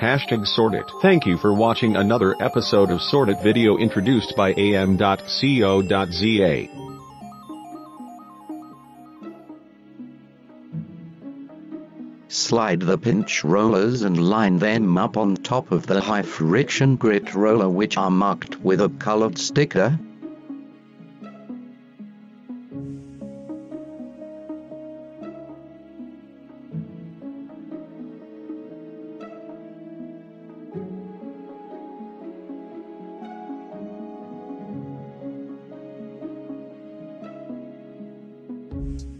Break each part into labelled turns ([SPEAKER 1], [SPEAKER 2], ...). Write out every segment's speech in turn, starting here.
[SPEAKER 1] Hashtag. Thank you for watching another episode of SortIT video introduced by am.co.za.
[SPEAKER 2] Slide the pinch rollers and line them up on top of the high friction grit roller which are marked with a colored sticker.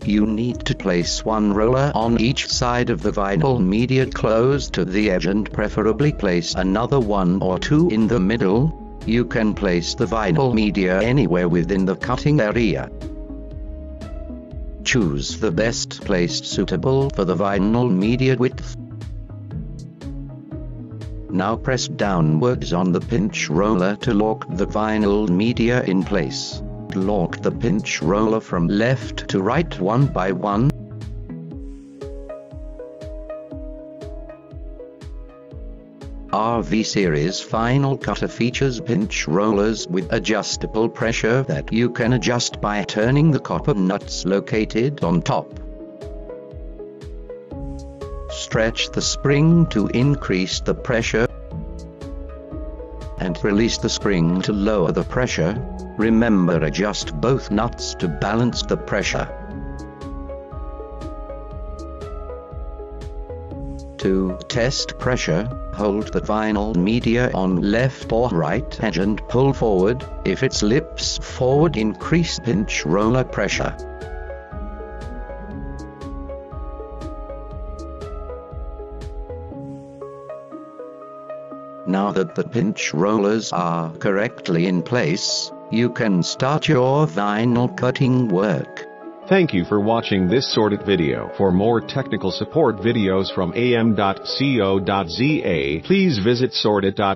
[SPEAKER 2] You need to place one roller on each side of the vinyl media close to the edge and preferably place another one or two in the middle. You can place the vinyl media anywhere within the cutting area. Choose the best place suitable for the vinyl media width. Now press downwards on the pinch roller to lock the vinyl media in place. Lock the pinch roller from left to right one by one. Our V-Series Vinyl Cutter features pinch rollers with adjustable pressure that you can adjust by turning the copper nuts located on top. Stretch the spring to increase the pressure and release the spring to lower the pressure. Remember adjust both nuts to balance the pressure. To test pressure, hold the vinyl media on left or right edge and pull forward. If it slips forward increase pinch roller pressure. Now that the pinch rollers are correctly in place, you can start your vinyl cutting work.
[SPEAKER 1] Thank you for watching this SortIT video. For more technical support videos from am.co.za, please visit sortit.co.za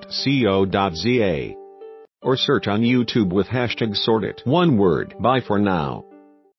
[SPEAKER 1] or search on YouTube with hashtag SortIT. One word. Bye for now.